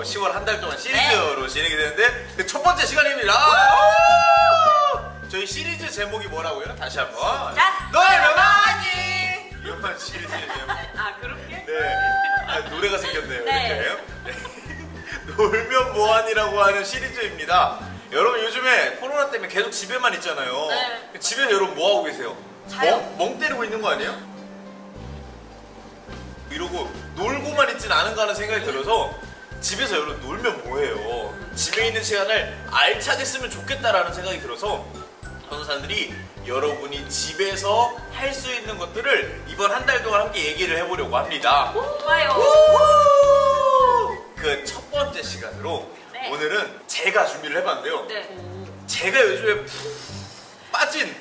또 10월 한 달 동안 시리즈로 진행이 되는데 그 첫 번째 시간입니다. 저희 시리즈 제목이 뭐라고요? 다시 한번. 자, 너의 명언이 위험한 시리즈 제목. 아 그렇게? 네. 아, 노래가 생겼네요. 네. 이렇게. 네. 놀면 뭐하니라고 하는 시리즈입니다. 여러분 요즘에 코로나 때문에 계속 집에만 있잖아요. 네. 집에서 여러분 뭐 하고 계세요? 자요. 멍, 멍 때리고 있는 거 아니에요? 이러고 놀고만 있진 않은가 하는 생각이 들어서 집에서 여러분 놀면 뭐해요? 집에 있는 시간을 알차게 쓰면 좋겠다라는 생각이 들어서 전도사들이 여러분이 집에서 할 수 있는 것들을 이번 한 달 동안 함께 얘기를 해보려고 합니다. 좋아요. 그 첫 번째 시간으로 네. 오늘은 제가 준비를 해봤는데요. 네. 제가 요즘에 푹 빠진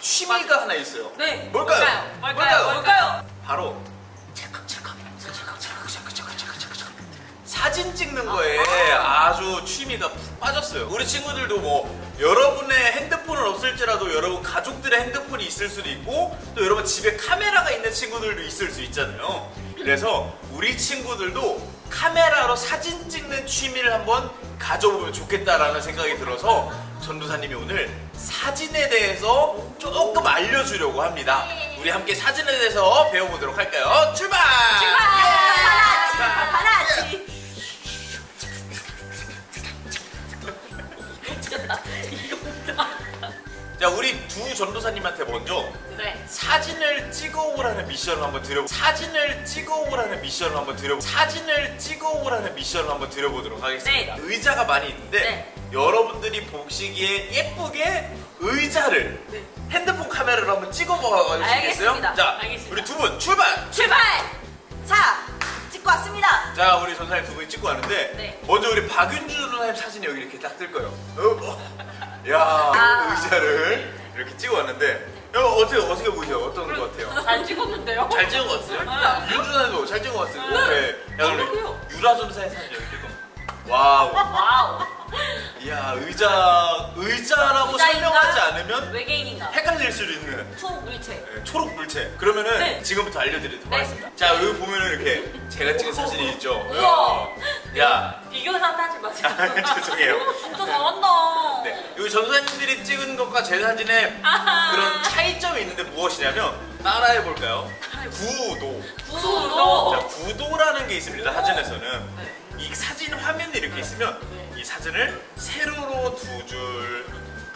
취미가 하나 있어요. 네. 뭘까요? 뭘까요? 뭘까요? 바로 사진 찍는 거에 아주 취미가 푹 빠졌어요. 우리 친구들도 뭐 여러분의 핸드폰은 없을지라도 여러분 가족들의 핸드폰이 있을 수도 있고 또 여러분 집에 카메라가 있는 친구들도 있을 수 있잖아요. 그래서 우리 친구들도 카메라로 사진 찍는 취미를 한번 가져보면 좋겠다라는 생각이 들어서 전도사님이 오늘 사진에 대해서 조금 알려주려고 합니다. 우리 함께 사진에 대해서 배워보도록 할까요? 출발! 하나치, 예! 우리 두 전도사님한테 먼저 네. 사진을 찍어오라는 미션을 한번 드려 사진을 찍어오라는 미션을 한번 드려 사진을 찍어오라는 미션을 한번 드려보도록 하겠습니다. 네. 의자가 많이 있는데 네. 여러분들이 보시기에 예쁘게 의자를 네. 핸드폰 카메라로 한번 찍어봐 주시겠어요? 알겠습니다. 자, 알겠습니다. 우리 두 분 출발! 출발. 자, 찍고 왔습니다. 자, 우리 전사님 두 분이 찍고 왔는데 네. 먼저 우리 박윤주 전사님 사진이 여기 이렇게 딱 뜰 거예요. 어, 어. 야, 아. 의자를 이렇게 찍어 왔는데 어, 어떻게 어떻게 보세요? 어떤 것 같아요? 잘 찍었는데요? 잘 찍은 것 같아요? 윤주 전사님도 잘 찍은 것 같아요. 네. 야, 그럼 어떡해요? 유라 전사의 사진 여기 찍어. 와우. 와우. 이야, 의자 의자라고 의자인가? 설명하지 않으면 외계인인가? 헷갈릴 수도 있는 투 물체. 네, 초록 물체. 그러면은 네. 지금부터 알려드리도록 네. 하겠습니다. 자, 여기 보면은 이렇게 제가 찍은 사진이 있죠. 우와. 야, 비교사 하지 마세요. 죄송해요. 오, 진짜 잘한다. 네, 전사님들이 찍은 것과 제 아하. 그런 차이점이 있는데 무엇이냐면 따라해 볼까요? 구도. 구도. 자, 구도라는 게 있습니다. 사진에서는 네. 이 사진 화면이 이렇게 있으면 네. 이 사진을 세로로 두 줄,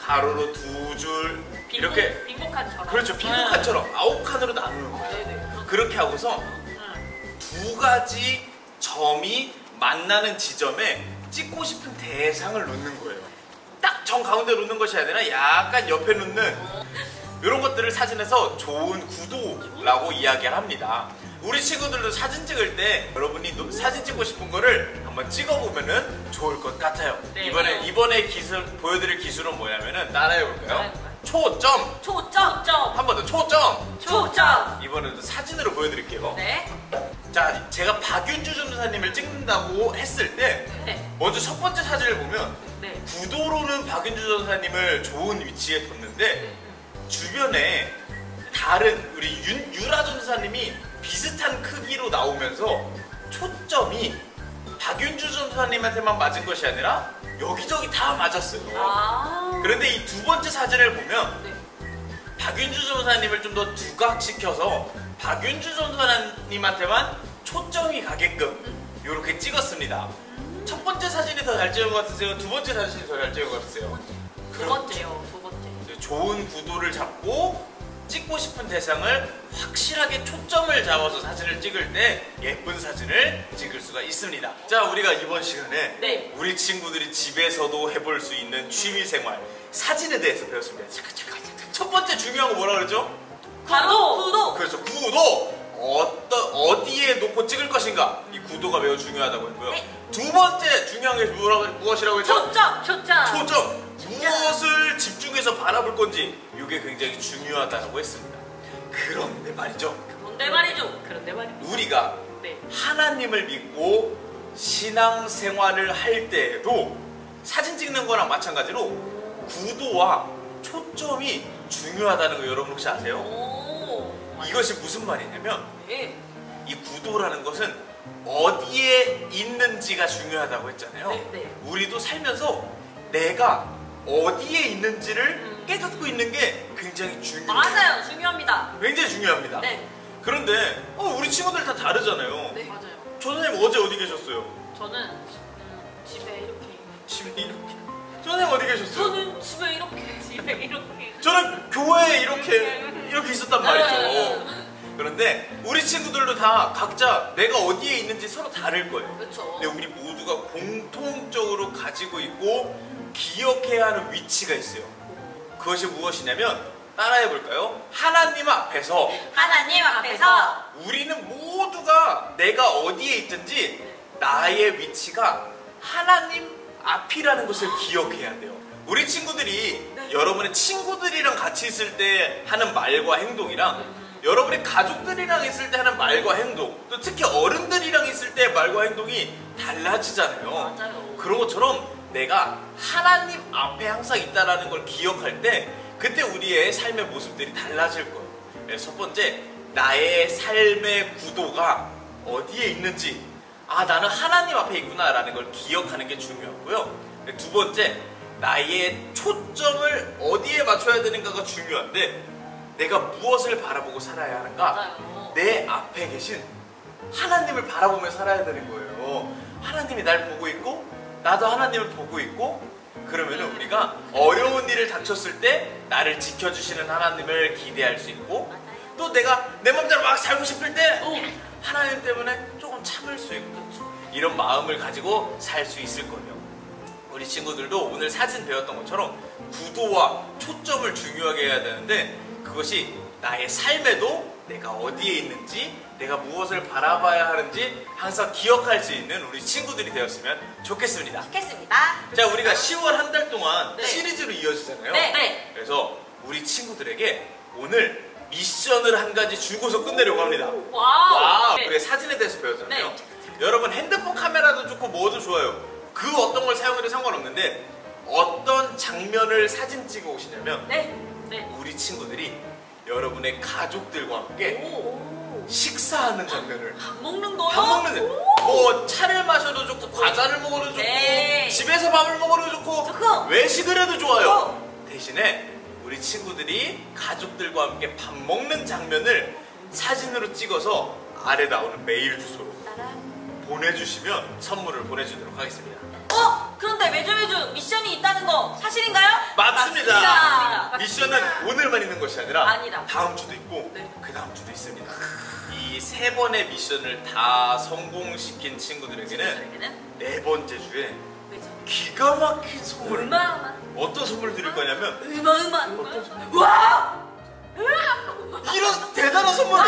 가로로 두 줄 이렇게 빈복한처럼. 그렇죠 빈칸처럼 아홉 칸으로 나누는 거예요. 그렇게 하고서 응. 두 가지 점이 만나는 지점에 찍고 싶은 대상을 놓는 거예요. 딱 정 가운데 놓는 것이 아니라 약간 옆에 놓는 이런 것들을 사진에서 좋은 구도라고 이야기를 합니다. 우리 친구들도 사진 찍을 때 여러분이 노- 사진 찍고 싶은 거를 한번 찍어보면은 좋을 것 같아요. 네. 이번에 이번에 기술 보여드릴 기술은 뭐냐면은 따라해 볼까요? 따라해볼까요? 초점 초점. 점. 한 번 더 초점. 초점. 이번에도 사진으로 보여드릴게요. 네. 자, 제가 박윤주 전도사님을 찍는다고 했을 때 네. 먼저 첫 번째 사진을 보면 네. 구도로는 박윤주 전도사님을 좋은 위치에 뒀는데 주변에 다른 우리 윤, 유라 전도사님이 비슷한 크기로 나오면서 초점이 박윤주 전도사님한테만 맞은 것이 아니라 여기저기 다 맞았어요. 아. 그런데 이 두 번째 사진을 보면 네. 박윤주 전도사님을 좀 더 두각시켜서 박윤주 전도사님한테만 초점이 가게끔 이렇게 찍었습니다. 첫 번째 사진이 더 잘 찍은 것 같으세요? 두 번째 사진이 더 잘 찍은 것 같으세요? 두 번째요. 두 번째. 네, 좋은 구도를 잡고 찍고 싶은 대상을 확실하게 초점을 잡아서 사진을 찍을 때 예쁜 사진을 찍을 수가 있습니다. 자, 우리가 이번 시간에 네. 우리 친구들이 집에서도 해볼 수 있는 취미 생활 사진에 대해서 배웠습니다. 잠깐, 잠깐, 잠깐. 첫 번째 중요한 거 뭐라 그러죠? 구도. 구도. 그렇죠. 구도 어떠, 어디에 놓고 찍을 것인가 이 구도가 매우 중요하다고 했고요. 네. 두 번째 중요한 게 무엇이라고 했죠? 초점. 초점. 초점 무엇을 집중해서 바라볼 건지 이게 굉장히 중요하다고 했습니다. 그런데 말이죠. 그런데 말이죠. 그런데 말이죠. 우리가 네. 하나님을 믿고 신앙생활을 할 때에도 사진 찍는 거랑 마찬가지로 구도와 초점이 중요하다는 거 여러분 혹시 아세요? 오. 이것이 무슨 말이냐면 네. 이 구도라는 것은 어디에 있는지가 중요하다고 했잖아요. 네, 네. 우리도 살면서 내가 어디에 있는지를 음. 깨닫고 있는 게 굉장히 중요해요. 맞아요. 중요합니다. 굉장히 중요합니다. 네. 그런데 어, 우리 친구들 다 다르잖아요. 네. 맞아요. 조 선생님 어제 어디 계셨어요? 저는 음, 집에 이렇게. 집에 이렇게. 조 선생님 어디 계셨어요? 저는 집에 이렇게. 집에 이렇게. 저는 교회에 이렇게 이렇게 있었단 말이죠. 네. 그런데 우리 친구들도 다 각자 내가 어디에 있는지 서로 다를 거예요. 그렇죠. 근데 우리 모두가 공통적으로 가지고 있고 기억해야 하는 위치가 있어요. 그것이 무엇이냐면 따라해 볼까요? 하나님 앞에서 하나님 앞에서 우리는 모두가 내가 어디에 있든지 나의 위치가 하나님 앞이라는 것을 기억해야 돼요. 우리 친구들이 네. 여러분의 친구들이랑 같이 있을 때 하는 말과 행동이랑 여러분의 가족들이랑 있을 때 하는 말과 행동, 또 특히 어른들이랑 있을 때 말과 행동이 달라지잖아요. 맞아요. 그런 것처럼 내가 하나님 앞에 항상 있다라는 걸 기억할 때 그때 우리의 삶의 모습들이 달라질 거예요. 그래서 첫 번째, 나의 삶의 구도가 어디에 있는지, 아, 나는 하나님 앞에 있구나라는 걸 기억하는 게 중요하고요. 두 번째, 나의 초점을 어디에 맞춰야 되는가가 중요한데, 내가 무엇을 바라보고 살아야 하는가? 맞아요. 내 앞에 계신 하나님을 바라보며 살아야 되는 거예요. 하나님이 날 보고 있고 나도 하나님을 보고 있고 그러면 은 우리가 어려운 일을 닥쳤을 때 나를 지켜주시는 하나님을 기대할 수 있고. 또 내가 내 맘대로 막 살고 싶을 때 오. 하나님 때문에 조금 참을 수 있고 이런 마음을 가지고 살 수 있을 거예요. 우리 친구들도 오늘 사진 배웠던 것처럼 구도와 초점을 중요하게 해야 되는데 그것이 나의 삶에도 내가 어디에 있는지 내가 무엇을 바라봐야 하는지 항상 기억할 수 있는 우리 친구들이 되었으면 좋겠습니다. 좋겠습니다. 자, 우리가 10월 한 달 동안 네. 시리즈로 이어지잖아요. 네. 네. 그래서 우리 친구들에게 오늘 미션을 한 가지 주고서 끝내려고 합니다. 와우. 와우. 네. 우리가 사진에 대해서 배웠잖아요. 네. 여러분 핸드폰 카메라도 좋고 뭐도 좋아요. 그 어떤 걸 사용해도 상관없는데 어떤 장면을 사진 찍어 오시냐면 네. 네. 우리 친구들이 여러분의 가족들과 함께 오. 식사하는 장면을 밥 먹는 거요? 밥 먹는 뭐 차를 마셔도 좋고 과자를 먹어도 좋고 네. 집에서 밥을 먹어도 좋고 좋고. 외식을 해도 좋아요. 어. 대신에 우리 친구들이 가족들과 함께 밥 먹는 장면을 사진으로 찍어서 아래 나오는 메일 주소로. 보내주시면 선물을 보내주도록 하겠습니다. 어? 그런데 매주 매주 미션이 있다는 거 사실인가요? 맞습니다. 맞습니다. 미션은 오늘만 있는 것이 아니라 아니다. 다음 주도 있고 네. 그 다음 주도 있습니다. 이 세 번의 미션을 다 성공시킨 친구들에게는 네 번째 주에 기가 막힌 선물 어마어마한 어떤 선물 드릴 거냐면 어마어마한 와! 이런 대단한 선물을!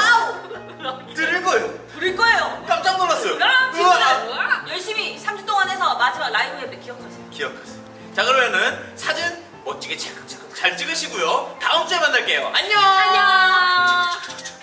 드릴 거예요. 부릴 거예요. 깜짝 놀랐어요. 아, 우와! 친구들 열심히 3주 동안 해서 마지막 라이브 예배 기억하세요. 기억하세요. 자 그러면은 사진 멋지게 찰칵찰칵 잘 찍으시고요. 다음 주에 만날게요. 안녕. 안녕.